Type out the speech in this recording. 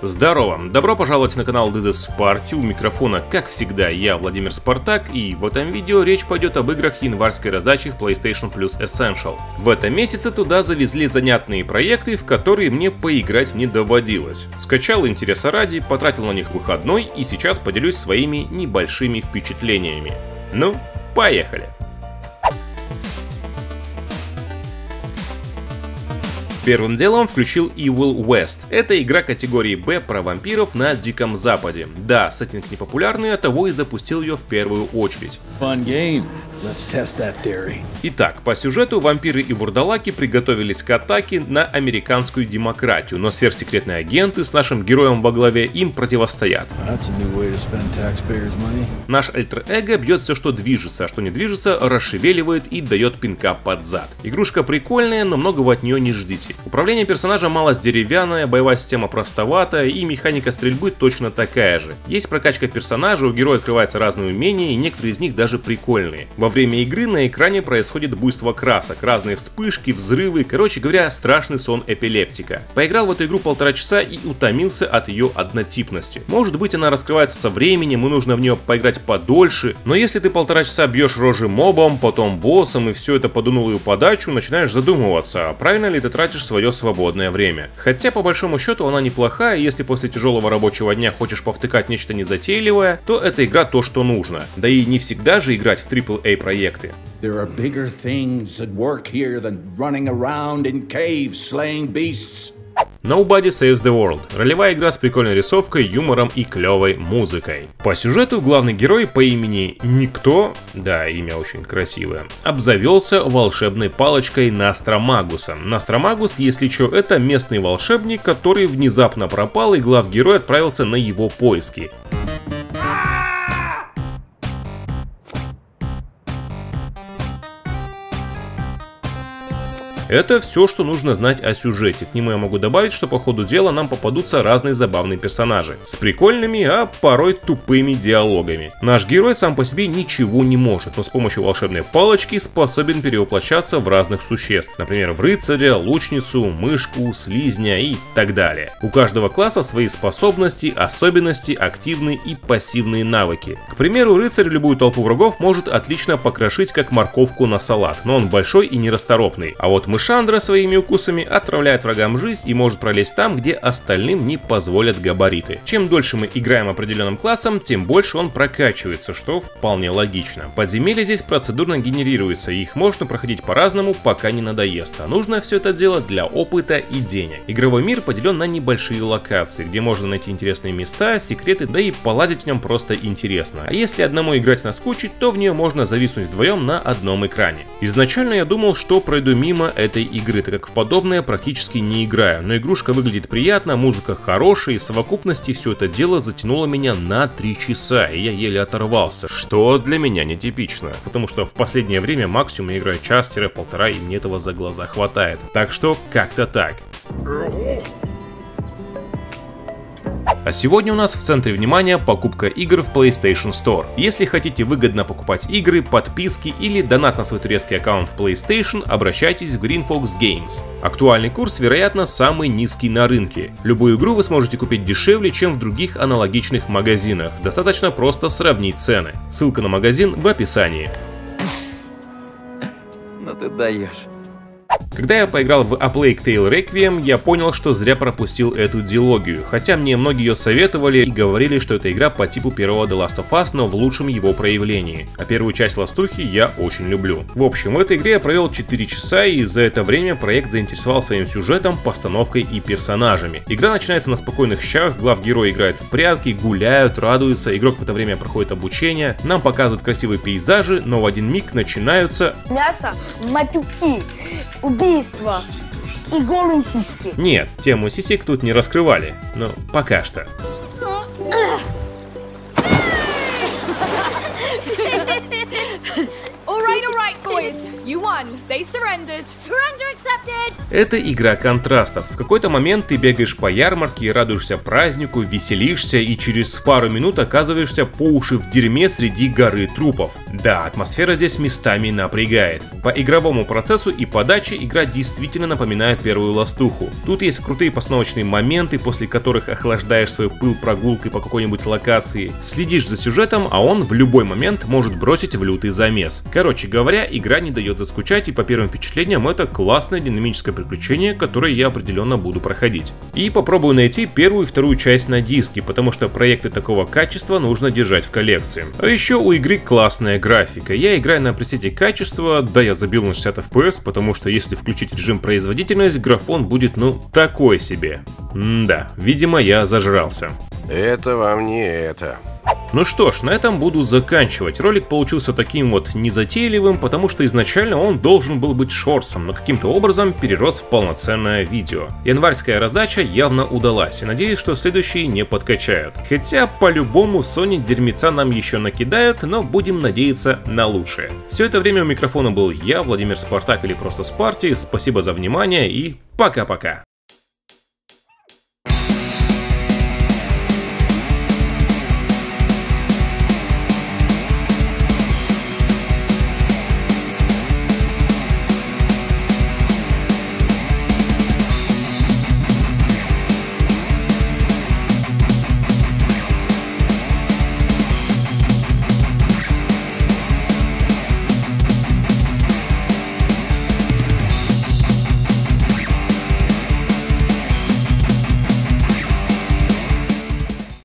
Здорово! Добро пожаловать на канал is Party. У микрофона, как всегда, я, Владимир Спартак, и в этом видео речь пойдет об играх январской раздачи в PlayStation Plus Essential. В этом месяце туда завезли занятные проекты, в которые мне поиграть не доводилось. Скачал интереса ради, потратил на них выходной и сейчас поделюсь своими небольшими впечатлениями. Ну, поехали! Первым делом включил Evil West. Это игра категории B про вампиров на Диком Западе. Да, сеттинг непопулярный, а того и запустил ее в первую очередь. Fun game. Let's test that theory. Итак, по сюжету вампиры и вурдалаки приготовились к атаке на американскую демократию, но сверхсекретные агенты с нашим героем во главе им противостоят. Наш альтер-эго бьет все, что движется, а что не движется, расшевеливает и дает пинка под зад. Игрушка прикольная, но многого от нее не ждите. Управление персонажа малость деревянное, боевая система простоватая и механика стрельбы точно такая же. Есть прокачка персонажа, у героя открываются разные умения и некоторые из них даже прикольные. Во время игры на экране происходит буйство красок, разные вспышки, взрывы, короче говоря, страшный сон эпилептика. Поиграл в эту игру полтора часа и утомился от ее однотипности. Может быть она раскрывается со временем и нужно в нее поиграть подольше, но если ты полтора часа бьешь рожи мобом, потом боссом и все это под унылую подачу, начинаешь задумываться, а правильно ли ты тратишь свое свободное время. Хотя по большому счету она неплохая, если после тяжелого рабочего дня хочешь повтыкать нечто незатейливое, то эта игра то, что нужно. Да и не всегда же играть в AAA проекты. There are. Nobody Saves the World. Ролевая игра с прикольной рисовкой, юмором и клевой музыкой. По сюжету главный герой по имени Никто, да, имя очень красивое, обзавелся волшебной палочкой Настромагуса. Настромагус, если что, это местный волшебник, который внезапно пропал и главгерой отправился на его поиски. Это все, что нужно знать о сюжете. К нему я могу добавить, что по ходу дела нам попадутся разные забавные персонажи. С прикольными, а порой тупыми диалогами. Наш герой сам по себе ничего не может, но с помощью волшебной палочки способен перевоплощаться в разных существ. Например, в рыцаря, лучницу, мышку, слизня и так далее. У каждого класса свои способности, особенности, активные и пассивные навыки. К примеру, рыцарь любую толпу врагов может отлично покрошить как морковку на салат, но он большой и нерасторопный. А вот мышандра своими укусами отравляет врагам жизнь и может пролезть там, где остальным не позволят габариты. Чем дольше мы играем определенным классом, тем больше он прокачивается, что вполне логично. Подземелья здесь процедурно генерируются, и их можно проходить по-разному, пока не надоест, а нужно все это делать для опыта и денег. Игровой мир поделен на небольшие локации, где можно найти интересные места, секреты, да и полазить в нем просто интересно. А если одному играть наскучить, то в нее можно зависнуть вдвоем на одном экране. Изначально я думал, что пройду мимо этой игры, так как в подобное практически не играю, но игрушка выглядит приятно, музыка хорошая, и в совокупности все это дело затянуло меня на 3 часа, и я еле оторвался, что для меня нетипично, потому что в последнее время максимум я играю час-полтора, и мне этого за глаза хватает. Так что как-то так. А сегодня у нас в центре внимания покупка игр в PlayStation Store. Если хотите выгодно покупать игры, подписки или донат на свой турецкий аккаунт в PlayStation, обращайтесь в Green Fox Games. Актуальный курс, вероятно, самый низкий на рынке. Любую игру вы сможете купить дешевле, чем в других аналогичных магазинах. Достаточно просто сравнить цены. Ссылка на магазин в описании. Ну ты даешь. Когда я поиграл в A Plague Tale Requiem, я понял, что зря пропустил эту дилогию, хотя мне многие ее советовали и говорили, что это игра по типу первого The Last of Us, но в лучшем его проявлении. А первую часть Ластухи я очень люблю. В общем, в этой игре я провел 4 часа, и за это время проект заинтересовал своим сюжетом, постановкой и персонажами. Игра начинается на спокойных щах, глав герой играют в прятки, гуляют, радуются, игрок в это время проходит обучение, нам показывают красивые пейзажи, но в один миг начинаются мясо, матюки, убийства и голые сиськи. Нет, тему сисек тут не раскрывали, но пока что. Это игра контрастов. В какой-то момент ты бегаешь по ярмарке и радуешься празднику, веселишься и через пару минут оказываешься по уши в дерьме среди горы трупов. Да, атмосфера здесь местами напрягает. По игровому процессу и подаче игра действительно напоминает первую ластуху. Тут есть крутые постановочные моменты, после которых охлаждаешь свой пыл прогулкой по какой-нибудь локации, следишь за сюжетом, а он в любой момент может бросить в лютый замес. Короче говоря, игра не дает заскучать и по первым впечатлениям это классное динамическое приключение, которое я определенно буду проходить. И попробую найти первую и вторую часть на диске, потому что проекты такого качества нужно держать в коллекции. А еще у игры классная графика. Я играю на пресете качества, да я забил на 60 FPS, потому что если включить режим производительность, графон будет ну такой себе. М да, видимо я зажрался. Это вам не это. Ну что ж, на этом буду заканчивать. Ролик получился таким вот незатейливым, потому что изначально он должен был быть шорсом, но каким-то образом перерос в полноценное видео. Январская раздача явно удалась, и надеюсь, что следующие не подкачают. Хотя по-любому Sony дерьмеца нам еще накидают, но будем надеяться на лучшее. Все это время у микрофона был я, Владимир Спартак или просто Спарти. Спасибо за внимание и пока-пока.